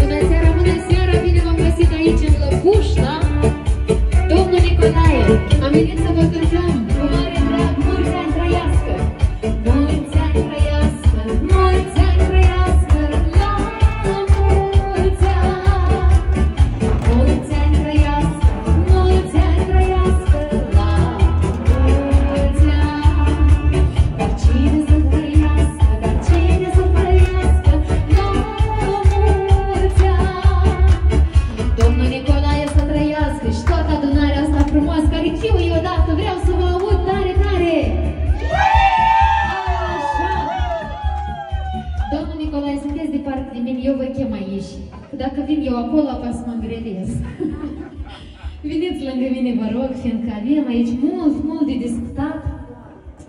Bună seara, bună seara, bine v-am găsit aici în Lăpuș, da? Domnul Nicolae, am venit să vă cântăm eu acolo, apoi să mă îngrelez. Veniți lângă mine, vă rog, fiindcă avem aici mult, mult de discutat,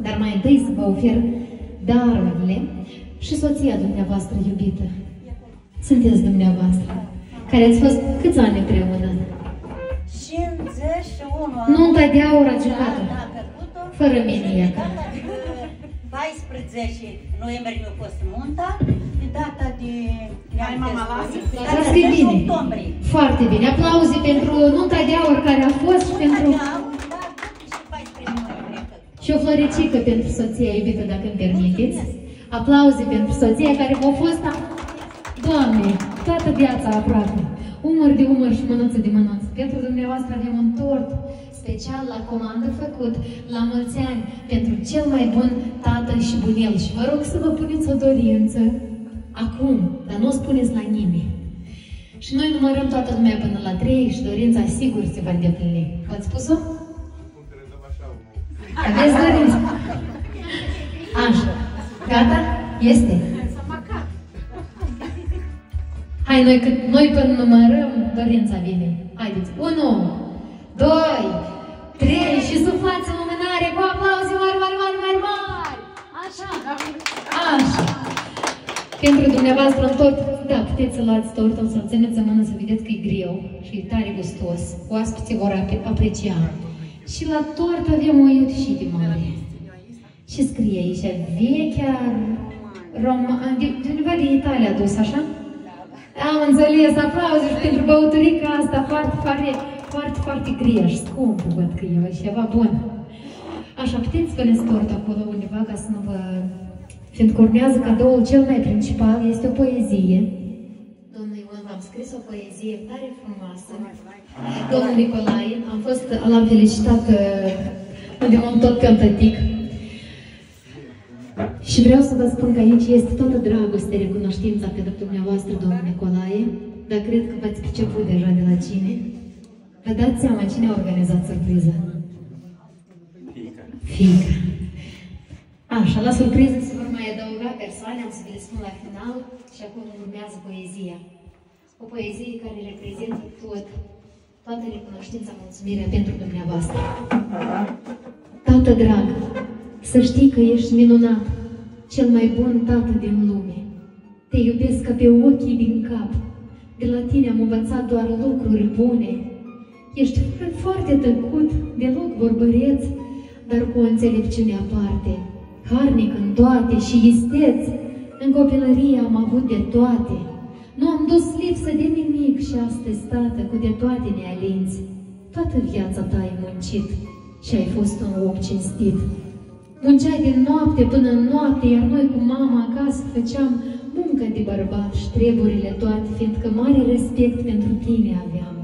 dar mai întâi să vă ofer darurile și soția dumneavoastră iubită. Sunteți dumneavoastră, care ați fost câți ani împreună? 51 Nunta de aur a jucat-o. Da, da, a făcut-o. Fără mine, Data de 14 noiembrie mi-a fost nunta, de data de... Hai, mama, lasă. Data Las de că bine. octombrie. Foarte bine. Aplauze pentru nunta de aur care a fost și pentru... Da, da, și 14 noiembrie. tot. Și o floricică pentru soția iubită, dacă îmi permiteți. Aplauze pentru soția care m-a fost... a- Doamne, toată viața aproape. Umăr de umăr și mânuță de mânuță. Pentru dumneavoastră avem un tort special la comandă făcut la mulți ani pentru cel mai bun tată și bunel. Și vă rog să vă puneți o dorință acum, dar nu o spuneți la nimeni. Și noi numărăm toată lumea până la 3 și dorința sigur se va îndeplini. V-ați spus-o? Aveți dorință? Așa. Gata? Este? Hai, noi, cât, noi până numărăm, dorința vine. Haideți. 1, 2, 3 și suflați în luminare cu aplauze mari, mari, mari, mari, mari. Așa. Așa. Pentru dumneavoastră un tort, da, puteți să luați tortul, să-l țineți în mână să vedeți că e greu și e tare gustos. Oaspeții vor ap- aprecia. Și la tort avem o iutit de mare. Ce scrie aici? Vechea Roma... De, de undeva din Italia a dus, așa? Am înțeles, aplauze și pentru băuturica asta foarte, foarte, foarte, foarte grea și scumpă, văd că e ceva bun. Așa, puteți puneți tort acolo undeva ca să nu vă... Fiindcă urmează cadoul cel mai principal, este o poezie. Domnul Ion, v-am scris o poezie tare frumoasă. Domnul Nicolae, am fost, l-am felicitat uh, unde m-am tot pe un tătic. Și vreau să vă spun că aici este toată dragostea, recunoștința pentru dumneavoastră, domnul Nicolae, dar cred că v-ați priceput deja de la cine. Vă dați seama cine a organizat surpriza? Fiica. Așa, la surpriză se vor mai adăuga persoane, am să vi le spun la final și acum urmează poezia. O poezie care reprezintă tot, toată recunoștința, mulțumirea pentru dumneavoastră. Tată drag, să știi că ești minunat, cel mai bun tată din lume. Te iubesc ca pe ochii din cap. De la tine am învățat doar lucruri bune. Ești foarte tăcut, deloc vorbăreț, dar cu o înțelepciune aparte. Harnic în toate și isteț, în copilărie am avut de toate. Nu am dus lipsă de nimic și astăzi, tată, cu de toate ne alinți. Toată viața ta ai muncit și ai fost un om cinstit. Munceai din noapte până în noapte, iar noi cu mama acasă făceam muncă de bărbat și treburile toate, fiindcă mare respect pentru tine aveam.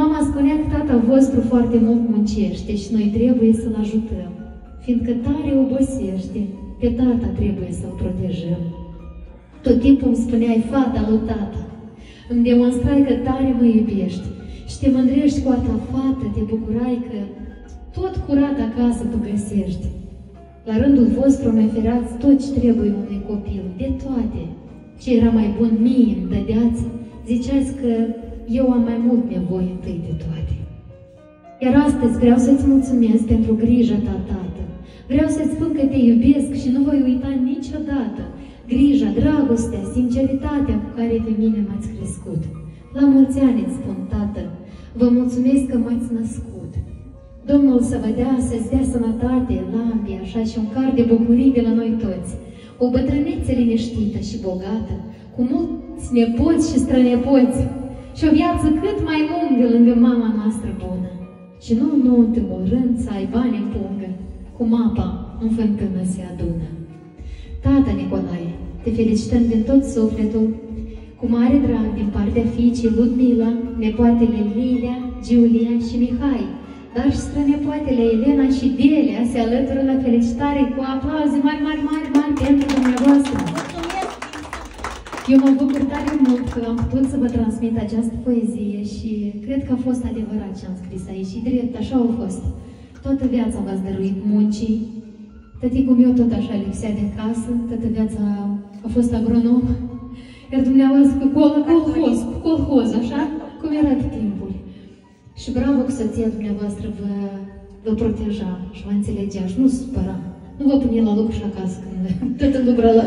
Mama spunea că tata vostru foarte mult muncește și noi trebuie să-l ajutăm, fiindcă tare obosește, pe tata trebuie să-l protejăm. Tot timpul îmi spuneai, fata lui tata, îmi demonstrai că tare mă iubești și te mândrești cu a ta fată, te bucurai că tot curat acasă tu găsești. La rândul vostru mi ferați tot ce trebuie unui copil, de toate. Ce era mai bun mie îmi dădeați, ziceați că eu am mai mult nevoie întâi de toate. Iar astăzi vreau să-ți mulțumesc pentru grija ta, tată. Vreau să-ți spun că te iubesc și nu voi uita niciodată grija, dragostea, sinceritatea cu care pe mine m-ați crescut. La mulți ani îți spun, tată, vă mulțumesc că m-ați născut. Domnul să vă dea, să-ți dea sănătate, lambi, așa și un car de bucurii de la noi toți. O bătrânețe liniștită și bogată, cu mulți nepoți și strănepoți și o viață cât mai lungă lângă mama noastră bună. Și nu în ultimul rând să ai bani în pungă, cum apa în fântână se adună. Tata Nicolae, te felicităm din tot sufletul, cu mare drag din partea fiicii Ludmila, nepoatele Lilia, Giulia și Mihai, dar și strănepoatele Elena și Delia se alătură la felicitare cu aplauze mari, mari, mari, mari pentru dumneavoastră. Mulțumesc! Eu mă bucur tare mult că am putut să vă transmit această poezie și cred că a fost adevărat ce am scris aici și drept, așa a fost. Toată viața v-ați dăruit muncii, tăticul meu tot așa lipsea de casă, toată viața a fost agronom, iar dumneavoastră cu col colhoz, cu colhoz, așa, cum era pe timpul. Și bravo că soția dumneavoastră vă, vă proteja și vă înțelegea și nu supăra. Nu vă pune la lucru și acasă când toată lucra la,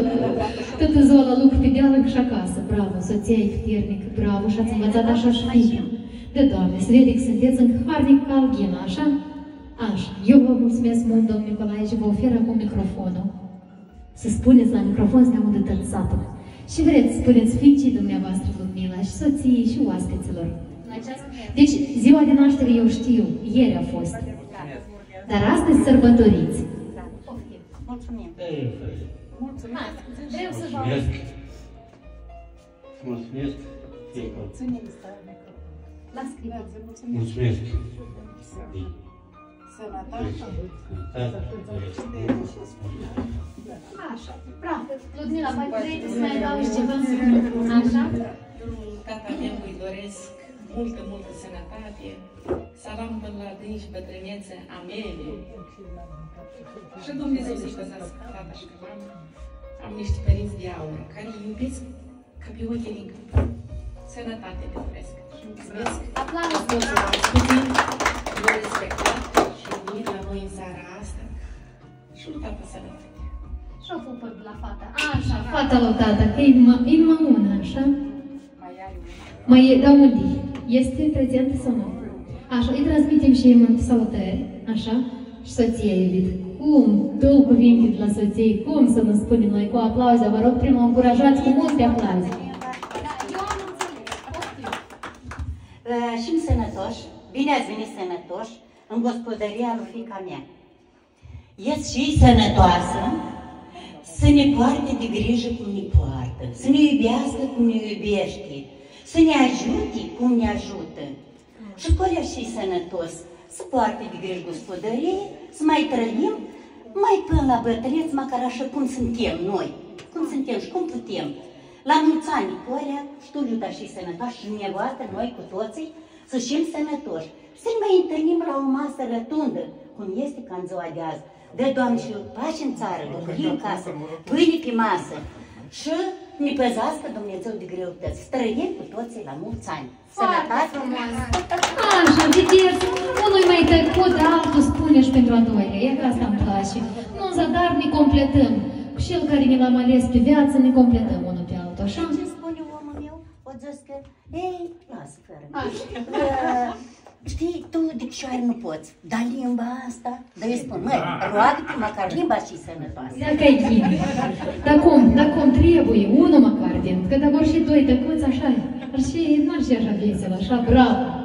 toată ziua la lucru pe deală și acasă. Bravo, soția e puternică, bravo, și ați învățat așa și fiica. De Doamne, să vede că sunteți în harnic ca alghina, așa? Așa. Eu vă mulțumesc mult, domn Nicolae, și vă ofer acum microfonul. Să spuneți la microfon să ne audă tot satul. Și vreți, spuneți fiicii dumneavoastră, Ludmila, și soției și oaspeților. În această Deci, ziua de naștere eu știu, ieri a fost. Dar astăzi sărbătoriți. Da, poftim. Mulțumim! Mulțumesc. Vreau să vă Mulțumesc. Mulțumesc. fiecare. Ține-mi stai micro. La scrie. Mulțumesc. Mulțumesc. Sănătate. Așa, bravo. Ludmila, mai vrei să mai adaugi ceva? Așa? Tata meu îi doresc multă, multă sănătate, salam până la adânci bătrânețe a mele. Și Dumnezeu să-i păzească tata și mama. Am niște părinți de aur care îi iubesc ca pe ochii din când. Sănătate te doresc. Mulțumesc. Aplauze. Putin, vă respectat și vin la noi în seara asta. Și nu tata sănătate. Și o pupă de la fata. Așa, fata lui tata, că e numai, e numai una, așa? Mai are un Mai e, dar unde e? Este prezentă sau nu? Așa, îi transmitem și ei multe salutări, așa? Și soția iubit. Cum? Două cuvinte de la soție, cum să nu spunem noi cu aplauze? Vă rog, prima, încurajați cu multe aplauze. Uh, și sănătoși, bine ați venit sănătoși în gospodăria lui fica mea. Ești și sănătoasă, să ne poarte de grijă cum ne poartă, să ne iubească cum ne iubește, să ne ajute cum ne ajută. Și colea și sănătos, să poarte de grijă gospodărie, să mai trăim, mai până la bătrâneți, măcar așa cum suntem noi, cum suntem și cum putem. La mulți ani, Colea, și tu, Iuda, și sănătoși, și dumneavoastră, noi cu toții, să fim sănătoși. Să ne mai întâlnim la o masă rătundă, cum este ca în ziua de azi. Dă, Doamne, și pace în țară, bucurie în casă, pâine pe masă. Și ne păzească Dumnezeu de greutăți. Străim cu toții la mulți ani. Sănătate! Așa, vedeți, unul mai tăcut, altul spune și pentru a doilea. E că asta îmi place. Nu, în zadar ne completăm. Cu cel care ne l-am ales pe viață, ne completăm unul pe altul, așa? Ce spune omul meu? O zis că, ei, lasă fără. Așa. Uh, Știi, tu dicțioare nu poți, dar limba asta, dar eu spun, măi, roagă-te măcar limba și sănătoasă. Dacă ai chine. Dar cum? Dar cum trebuie? Unul măcar din. Că dacă vor și doi tăcuți, așa. Ar și, n-ar fi așa vesel, așa, bravo.